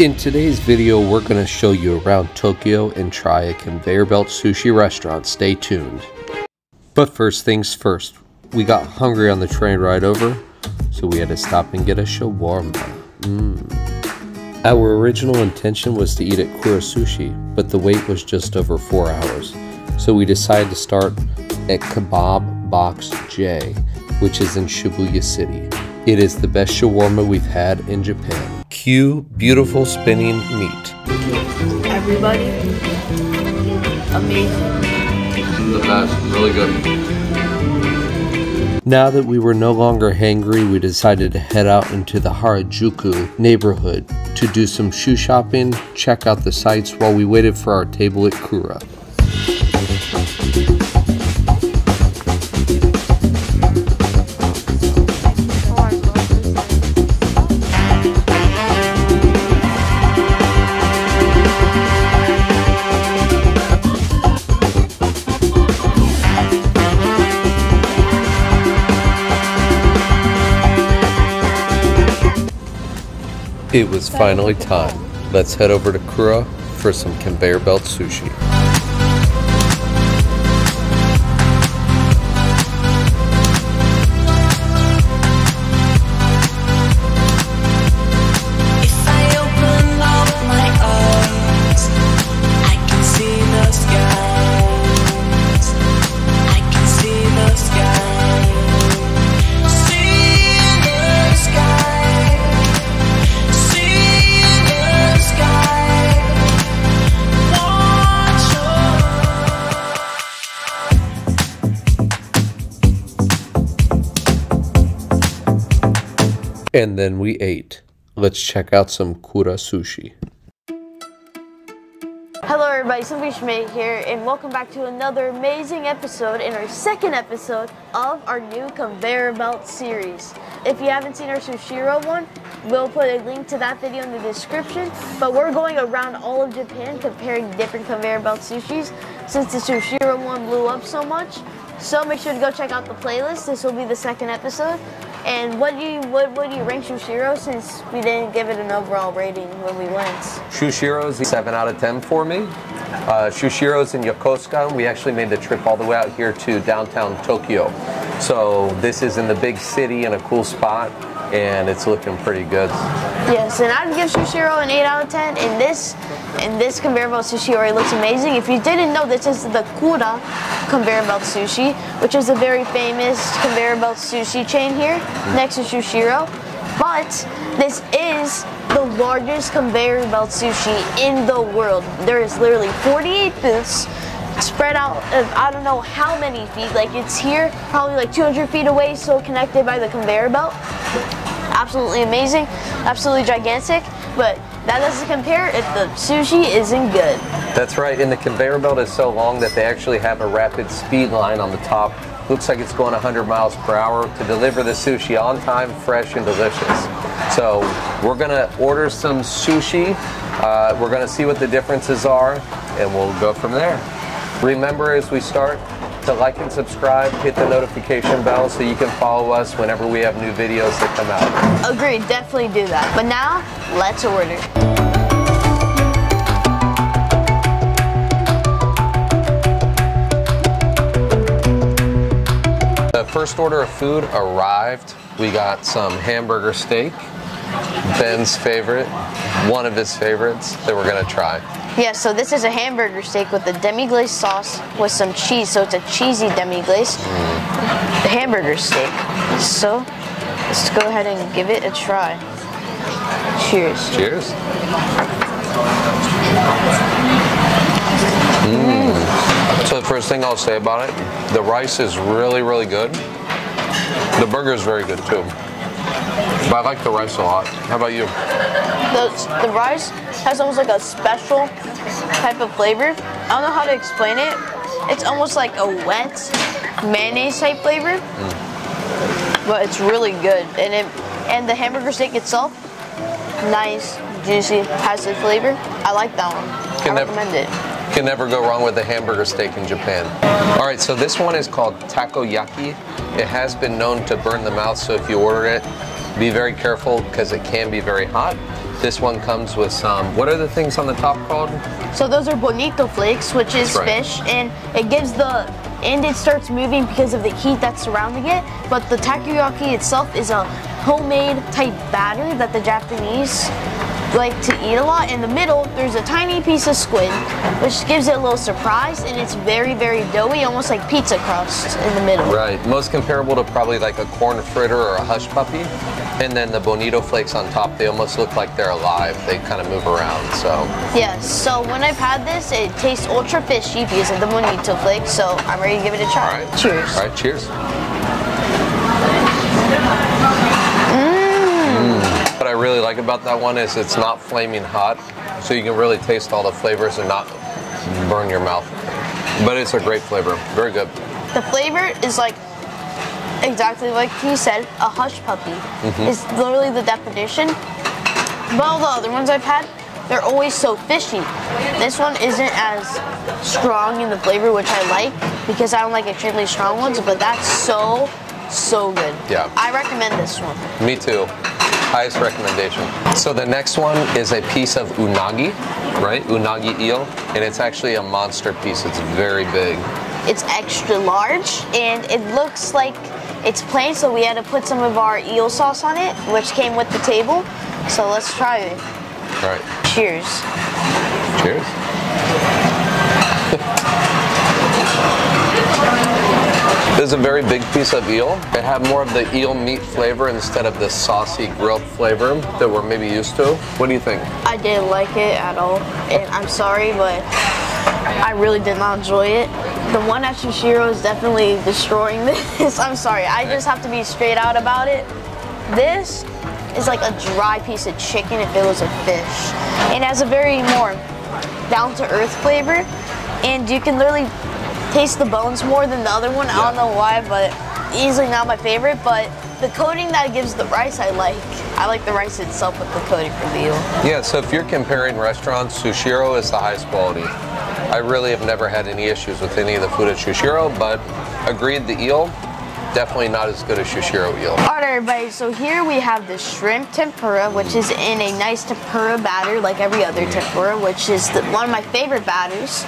In today's video, we're going to show you around Tokyo and try a conveyor belt sushi restaurant. Stay tuned. But first things first, we got hungry on the train ride over, so we had to stop and get a shawarma. Mm. Our original intention was to eat at Kura Sushi, but the wait was just over 4 hours, so we decided to start at Kebab Box J, which is in Shibuya City. It is the best shawarma we've had in Japan. Cue beautiful spinning meat. Everybody, amazing. The best, really good. Now that we were no longer hangry, we decided to head out into the Harajuku neighborhood to do some shoe shopping, check out the sights while we waited for our table at Kura. It was finally time. Let's head over to Kura for some conveyor belt sushi. And then we ate. Let's check out some Kura sushi. Hello, everybody. Simply Schmidt here, and welcome back to another amazing episode in our second episode of our new conveyor belt series. If you haven't seen our Sushiro one, we'll put a link to that video in the description. But we're going around all of Japan comparing different conveyor belt sushis since the Sushiro one blew up so much. So make sure to go check out the playlist. This will be the second episode. And what do you what, what do you rank Shushiro since we didn't give it an overall rating when we went? Shushiro's 7 out of 10 for me. Uh, Shushiro's in Yokosuka. We actually made the trip all the way out here to downtown Tokyo. So this is in the big city in a cool spot, and it's looking pretty good. Yes, and I'd give Sushiro an 8 out of 10. And this and this conveyor belt sushi already looks amazing. If you didn't know, this is the Kura conveyor belt sushi, which is a very famous conveyor belt sushi chain here mm-hmm. next to Sushiro. But this is the largest conveyor belt sushi in the world. There is literally 48 booths spread out of I don't know how many feet. Like it's here, probably like 200 feet away, so connected by the conveyor belt absolutely amazing, absolutely gigantic, but that doesn't compare if the sushi isn't good. That's right, and the conveyor belt is so long that they actually have a rapid speed line on the top. Looks like it's going 100 miles per hour to deliver the sushi on time, fresh, and delicious. So we're gonna order some sushi. Uh, we're gonna see what the differences are, and we'll go from there. Remember, as we start, to like and subscribe, hit the notification bell so you can follow us whenever we have new videos that come out. Agreed, definitely do that. But now, let's order. The first order of food arrived. We got some hamburger steak, Ben's favorite, one of his favorites that we're gonna try. Yeah, so this is a hamburger steak with a demi-glace sauce with some cheese, so it's a cheesy demi-glace. The hamburger steak. So, let's go ahead and give it a try. Cheers. Cheers. Mm. So the first thing I'll say about it, the rice is really, really good. The burger is very good too. But I like the rice a lot. How about you? The, the rice has almost like a special type of flavor. I don't know how to explain it. It's almost like a wet mayonnaise type flavor, but it's really good. And it and the hamburger steak itself, nice, juicy, has the flavor. I like that one. Can I recommend it. Can never go wrong with a hamburger steak in Japan. All right, so this one is called takoyaki. It has been known to burn the mouth, so if you order it, be very careful because it can be very hot. This one comes with some. What are the things on the top called? So those are bonito flakes, which is right. fish, and it gives the and it starts moving because of the heat that's surrounding it. But the takoyaki itself is a homemade type batter that the Japanese like to eat a lot. In the middle, there's a tiny piece of squid, which gives it a little surprise, and it's very, very doughy, almost like pizza crust in the middle. Right. Most comparable to probably like a corn fritter or a hush puppy. And then the bonito flakes on top, they almost look like they're alive. They kind of move around. So Yes. So when I've had this, it tastes ultra fishy because of the bonito flakes. So I'm ready to give it a try. All right. Cheers. All right, cheers. Really like about that one is it's not flaming hot, so you can really taste all the flavors and not burn your mouth. But it's a great flavor. Very good. The flavor is like exactly like you said, a hush puppy. Mm-hmm. It's literally the definition. But all the other ones I've had, they're always so fishy. This one isn't as strong in the flavor, which I like because I don't like extremely strong ones. But that's so, so good. Yeah. I recommend this one. Me too. Highest recommendation. So the next one is a piece of unagi, right? Unagi eel, and it's actually a monster piece. It's very big. It's extra large and it looks like it's plain, so we had to put some of our eel sauce on it, which came with the table. So let's try it. All right. Cheers. Cheers. Is a very big piece of eel. It had more of the eel meat flavor instead of the saucy grilled flavor that we're maybe used to. What do you think? I didn't like it at all, and I'm sorry, but I really did not enjoy it. The one at Shushiro is definitely destroying this. I'm sorry, I just have to be straight out about it. This is like a dry piece of chicken if it was a fish. It has a very more down to earth flavor, and you can literally taste the bones more than the other one. I don't know why, but easily not my favorite. But the coating that it gives the rice, I like. I like the rice itself with the coating for the eel. Yeah, so if you're comparing restaurants, Sushiro is the highest quality. I really have never had any issues with any of the food at Sushiro, but agreed, the eel, definitely not as good as Sushiro eel. Alright everybody, so here we have the shrimp tempura, which is in a nice tempura batter like every other tempura, which is the, one of my favorite batters.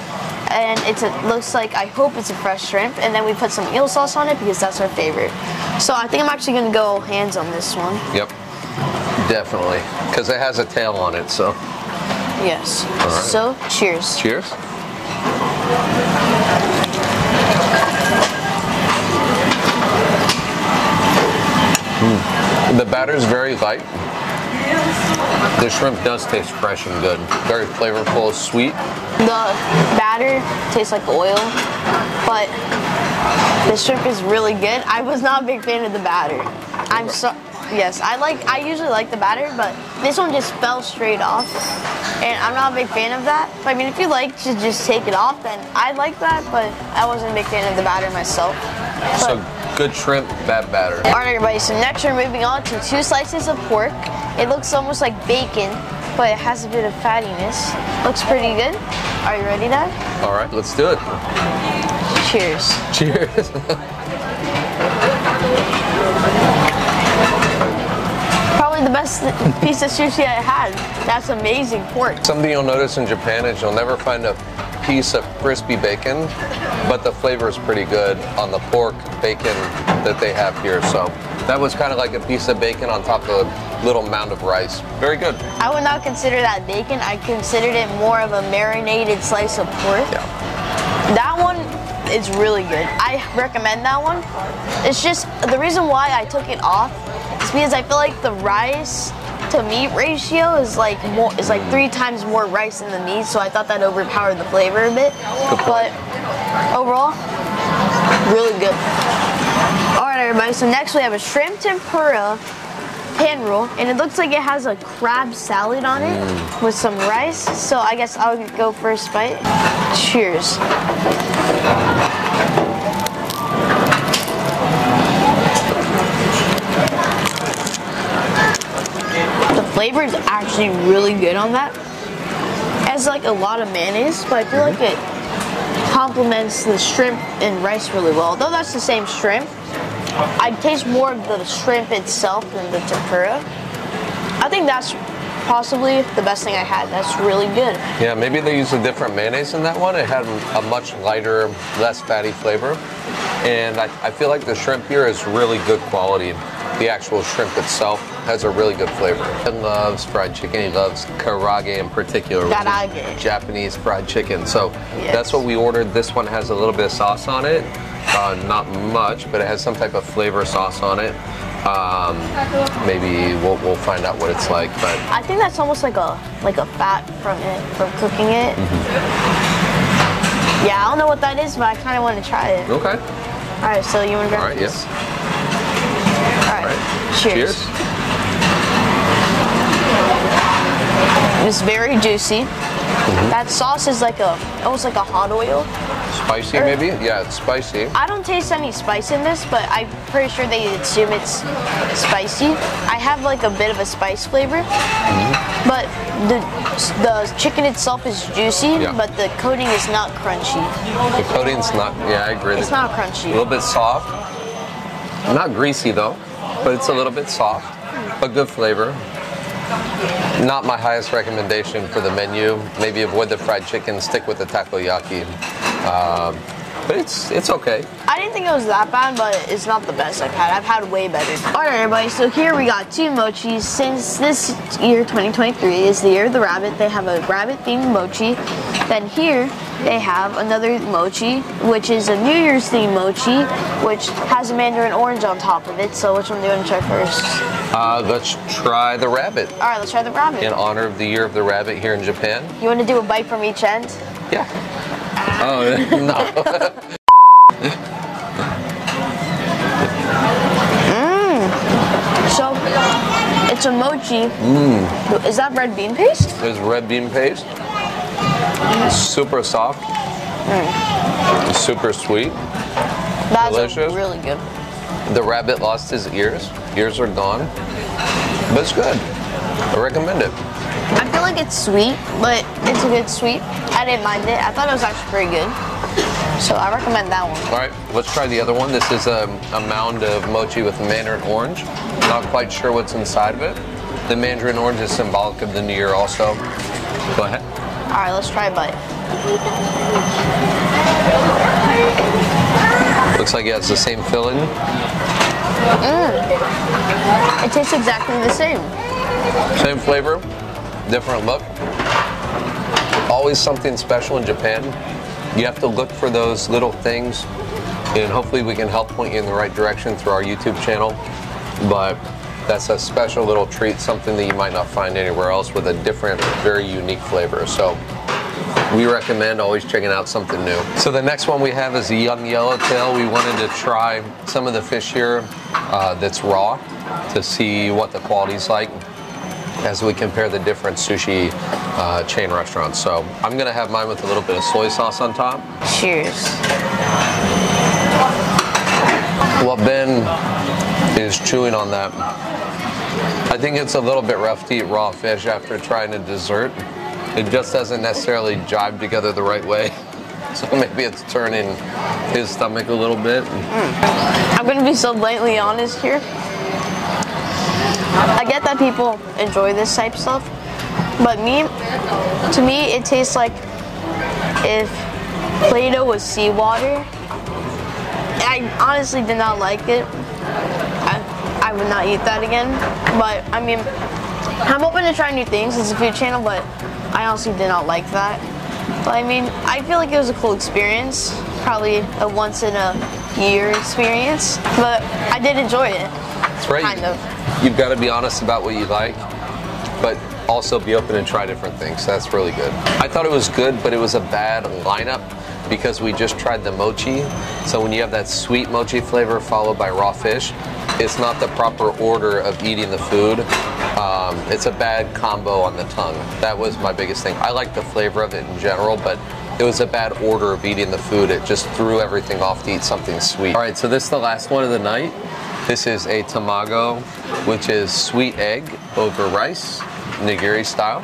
And it looks like, I hope it's a fresh shrimp. And then we put some eel sauce on it because that's our favorite. So I think I'm actually gonna go hands on this one. Yep, definitely, because it has a tail on it, so. Yes. right. So, cheers. Cheers. Mm. The batter's very light. The shrimp does taste fresh and good. Very flavorful, sweet. The batter tastes like oil, but the shrimp is really good. I was not a big fan of the batter. I'm so yes, I like I usually like the batter, but this one just fell straight off. And I'm not a big fan of that. I mean if you like to just take it off, then I like that, but I wasn't a big fan of the batter myself. So But- good shrimp, bad batter. Alright everybody, so next we're moving on to two slices of pork. It looks almost like bacon, but it has a bit of fattiness. Looks pretty good. Are you ready, Dad? All right, let's do it. Cheers. Cheers. Probably the best piece of sushi I had. That's amazing pork. Something you'll notice in Japan is you'll never find a piece of crispy bacon, but the flavor is pretty good on the pork bacon that they have here. So that was kind of like a piece of bacon on top of a little mound of rice. Very good. I would not consider that bacon. I considered it more of a marinated slice of pork. Yeah. That one is really good. I recommend that one. It's just the reason why I took it off is because I feel like the rice to meat ratio is like more is like three times more rice than the meat, so I thought that overpowered the flavor a bit. But overall, really good. Everybody, so next we have a shrimp tempura pan roll, and it looks like it has a crab salad on it mm. with some rice. So I guess I'll go first bite. Cheers. The flavor is actually really good on that. It has like a lot of mayonnaise, but I feel like mm-hmm. it complements the shrimp and rice really well. Although that's the same shrimp, I taste more of the shrimp itself than the tempura. I think that's possibly the best thing I had. That's really good. Yeah, maybe they used a different mayonnaise in that one. It had a much lighter, less fatty flavor. And I, I feel like the shrimp here is really good quality. The actual shrimp itself has a really good flavor. He loves fried chicken. He loves karage in particular, Karage. Japanese fried chicken. So Yes. that's what we ordered. This one has a little bit of sauce on it. Uh, not much, but it has some type of flavor sauce on it. Um, maybe we'll, we'll find out what it's like. But I think that's almost like a like a fat from it from cooking it. Yeah, I don't know what that is, but I kind of want to try it. okay. All right, so you want to grab All right, this? yes. All right. Cheers. Cheers. It's very juicy. Mm-hmm. That sauce is like a almost like a hot oil. Spicy, Er- maybe? Yeah, it's spicy. I don't taste any spice in this, but I'm pretty sure they assume it's spicy. I have like a bit of a spice flavor, Mm-hmm. but the the chicken itself is juicy, Yeah. but the coating is not crunchy. The coating's not, yeah, I agree. It's not crunchy. A little bit soft. Not greasy though, but it's a little bit soft, but good flavor. Not my highest recommendation for the menu. Maybe avoid the fried chicken, stick with the takoyaki. But it's it's okay. I didn't think it was that bad, but it's not the best I've had. I've had way better. All right, everybody. So here we got two mochis. Since this year, 2023, is the year of the rabbit, they have a rabbit-themed mochi. Then here they have another mochi, which is a New Year's themed mochi, which has a mandarin orange on top of it. So which one do you want to try first? Uh, let's try the rabbit All right, let's try the rabbit. in honor of the year of the rabbit here in Japan. You want to do a bite from each end? Yeah. Oh no. So it's a mochi. Mm. Is that red bean paste? There's red bean paste. It's super soft. Mm. It's super sweet. That's Delicious. really good. The rabbit lost his ears. Ears are gone. But it's good. I recommend it. I feel like it's sweet, but it's a good sweet. I didn't mind it. I thought it was actually pretty good. So I recommend that one. All right, let's try the other one. This is a, a mound of mochi with mandarin orange. Not quite sure what's inside of it. The mandarin orange is symbolic of the new year also. Go ahead. All right, let's try a bite. Looks like it has the same filling. Mm. It tastes exactly the same. Same flavor, different look. Always something special in Japan. You have to look for those little things, and hopefully, we can help point you in the right direction through our YouTube channel. But that's a special little treat, something that you might not find anywhere else with a different, very unique flavor. So, we recommend always checking out something new. So the next one we have is a young yellowtail. We wanted to try some of the fish here uh, that's raw to see what the quality's like as we compare the different sushi uh, chain restaurants. So I'm gonna have mine with a little bit of soy sauce on top. Cheers. While Ben is chewing on that, I think it's a little bit rough to eat raw fish after trying a dessert. It just doesn't necessarily jive together the right way. So maybe it's turning his stomach a little bit. I'm gonna be so blatantly honest here. I get that people enjoy this type of stuff, but me, to me, it tastes like if Play-Doh was seawater. I honestly did not like it. I, I would not eat that again. But I mean, I'm open to trying new things. It's a food channel, but I honestly did not like that. But I mean, I feel like it was a cool experience. Probably a once in a year experience. But I did enjoy it. That's right. Kind of. You've got to be honest about what you like, but also be open and try different things. That's really good. I thought it was good, but it was a bad lineup because we just tried the mochi. So when you have that sweet mochi flavor followed by raw fish, it's not the proper order of eating the food. Um, it's a bad combo on the tongue. That was my biggest thing. I like the flavor of it in general, but it was a bad order of eating the food. It just threw everything off to eat something sweet. All right, so this is the last one of the night. This is a tamago, which is sweet egg over rice nigiri style.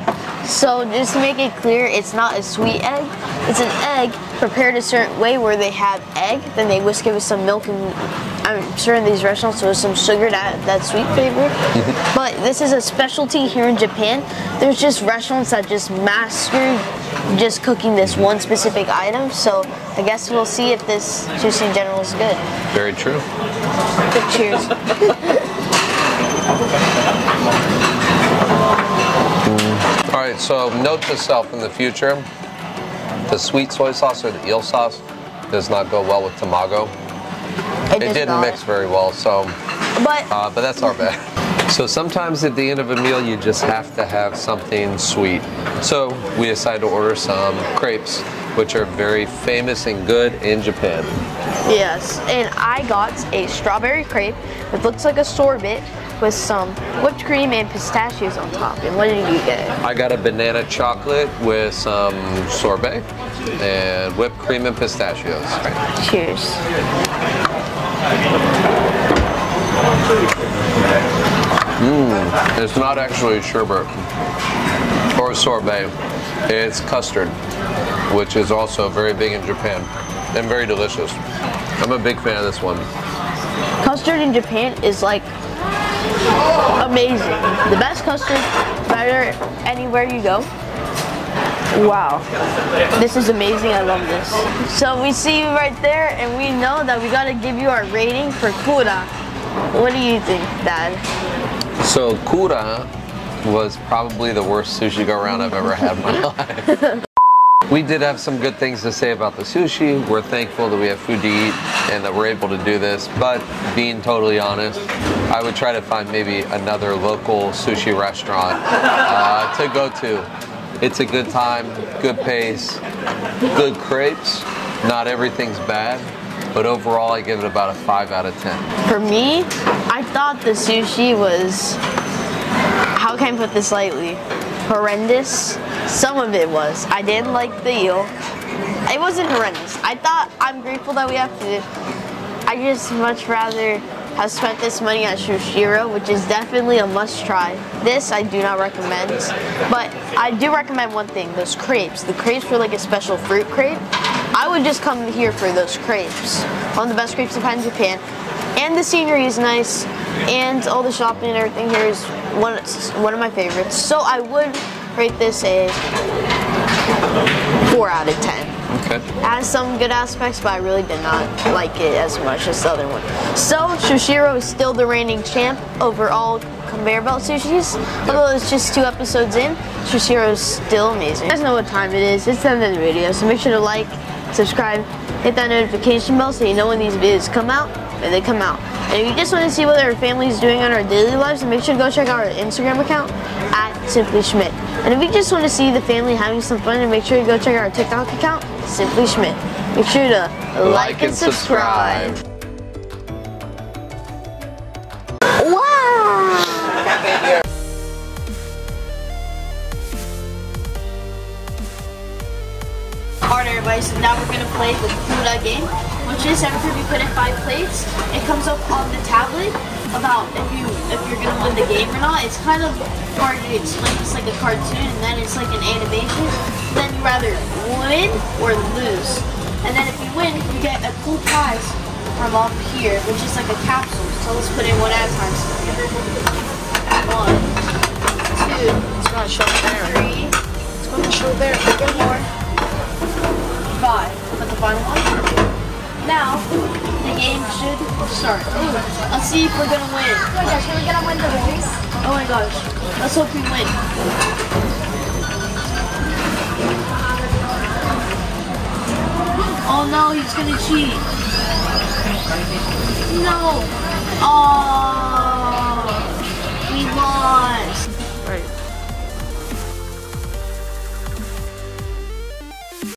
So just to make it clear, it's not a sweet egg. It's an egg prepared a certain way where they have egg, then they whisk it with some milk and I'm sure in these restaurants there's some sugar to add that sweet flavor. Mm-hmm. but this is a specialty here in Japan. There's just restaurants that just master just cooking this one specific item. So I guess we'll see if this sushi in general is good. Very true. Good cheers. right, so note to self in the future, the sweet soy sauce or the eel sauce does not go well with tamago. It does didn't mix very well, so, But uh, but that's our bad. So sometimes at the end of a meal, you just have to have something sweet. So we decided to order some crepes, which are very famous and good in Japan. Yes, and I got a strawberry crepe. It looks like a sorbet with some whipped cream and pistachios on top. And what did you get? I got a banana chocolate with some sorbet and whipped cream and pistachios. Cheers. Mmm, It's not actually sherbet or sorbet. It's custard, which is also very big in Japan and very delicious. I'm a big fan of this one. Custard in Japan is like amazing. The best custard, better anywhere you go. Wow. This is amazing. I love this. So we see you right there, and we know that we gotta give you our rating for Kura. What do you think, Dad? So kura was probably the worst sushi go around I've ever had in my life. We did have some good things to say about the sushi. We're thankful that we have food to eat and that we're able to do this. But being totally honest, I would try to find maybe another local sushi restaurant uh, to go to. It's a good time, good pace, good crepes. Not everything's bad, but overall I give it about a 5 out of 10. For me, I thought the sushi was, how can I put this lightly? Horrendous. Some of it was. I didn't like the eel. It wasn't horrendous. I thought I'm grateful that we have to. I just much rather have spent this money at Shushiro, which is definitely a must try. This I do not recommend, but I do recommend one thing: those crepes. The crepes were like a special fruit crepe. I would just come here for those crepes. One of the best crepes I've had in Japan. And the scenery is nice, and all the shopping and everything here is one, one of my favorites. So I would rate this a 4 out of 10. Okay. It has some good aspects, but I really did not like it as much as the other one. So, Shushiro is still the reigning champ over all conveyor belt sushis. Although it's just two episodes in, Shushiro is still amazing. You guys know what time it is. It's the end of the video, so make sure to like, subscribe, hit that notification bell so you know when these videos come out, when they come out. And if you just want to see what our family is doing on our daily lives, then make sure to go check out our Instagram account at Simply Schmidt. And if you just want to see the family having some fun, then make sure to go check out our TikTok account, Simply Schmidt. Make sure to like, and subscribe. Wow! Everybody, so now we're gonna play the Kura game, which is every time you put in five plates, it comes up on the tablet about if you if you're gonna win the game or not. It's kind of hard to explain. It's like a cartoon and then it's like an animation. Then you rather win or lose. And then if you win, you get a cool prize from up here, which is like a capsule. So let's put in one at a time. One, two, It's gonna show should start. Let's see if we're gonna win. Oh my gosh, are we gonna win the race? Oh my gosh. Let's hope we win. Oh no, he's gonna cheat. No. Oh, we lost.